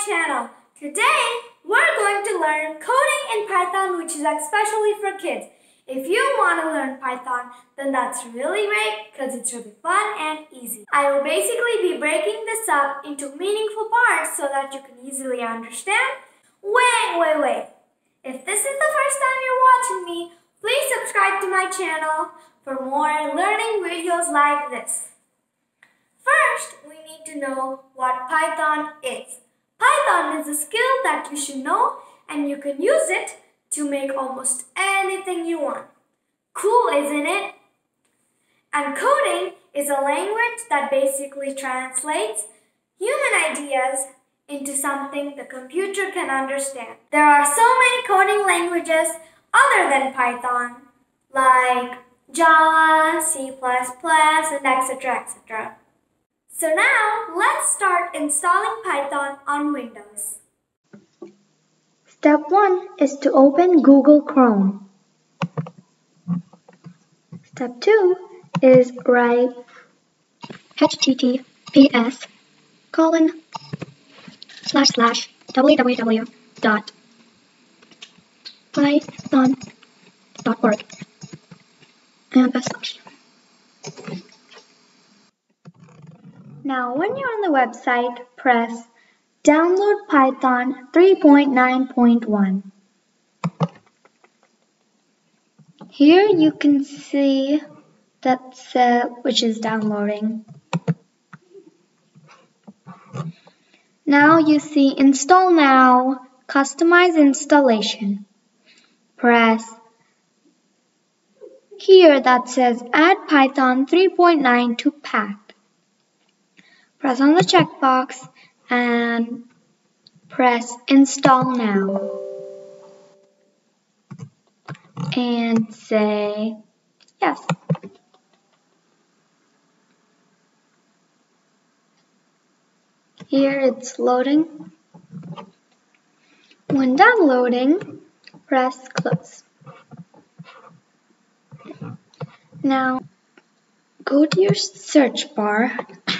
channel. Today, we're going to learn coding in Python, which is especially for kids. If you want to learn Python, then that's really great because it's really fun and easy. I will basically be breaking this up into meaningful parts so that you can easily understand. Wait, wait, wait. If this is the first time you're watching me, please subscribe to my channel for more learning videos like this. First, we need to know what Python is. A skill that you should know and you can use it to make almost anything you want. Cool, isn't it? And coding is a language that basically translates human ideas into something the computer can understand. There are so many coding languages other than Python, like Java, C++, and etc. etc. So now let's start installing Python on Windows. Step 1 is to open Google Chrome. Step 2 is write https colon slash slash www dot python dot org and a slash. Now, when you're on the website, press Download Python 3.9.1. Here you can see that set which is downloading. Now you see Install Now, Customize Installation. Press here that says Add Python 3.9 to PATH. Press on the checkbox and press install now. And say yes. Here it's loading. When done loading, press close. Now, go to your search bar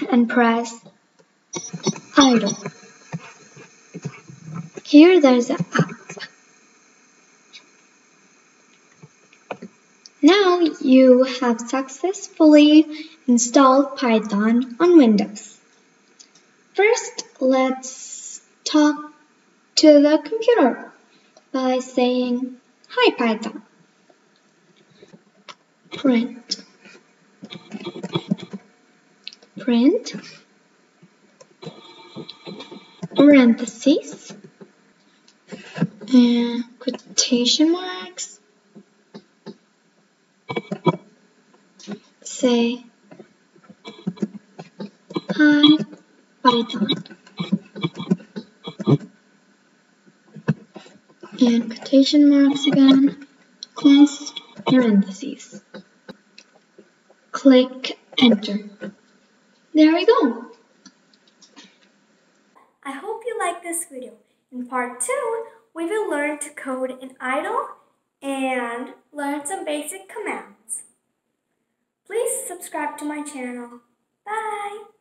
and press idle. Here there's an app. Now you have successfully installed Python on Windows. First, let's talk to the computer by saying, Hi Python. Print print. Parentheses. And quotation marks. Say hi python. And quotation marks again. Close parentheses. Click enter there we go. I hope you like this video. In part 2, we will learn to code in idle and learn some basic commands. Please subscribe to my channel. Bye!